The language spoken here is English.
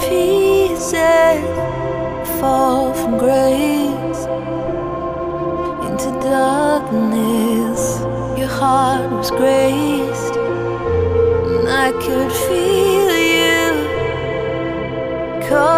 pieces, fall from grace into darkness. Your heart was graced, and I could feel you. Come.